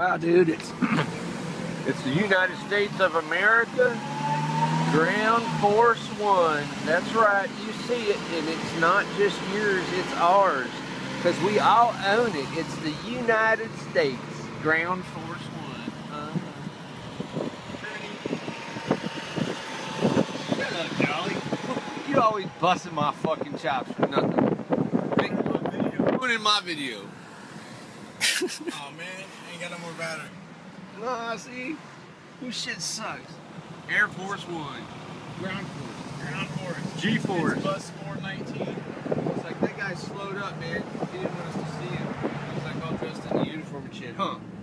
Wow, dude, it's it's the United States of America, Ground Force One. That's right, you see it, and it's not just yours, it's ours. Because we all own it. It's the United States Ground Force One. Uh-huh. Shut up. You always busting my fucking chops for nothing. Ruining my video. Oh man, ain't got no more battery. Nah, see? Who shit sucks? Air Force One. Ground Force. Ground force. G-force. It's bus 419. It's like that guy slowed up, man. He didn't want us to see him. He was like all dressed in the uniform and shit, huh? He was.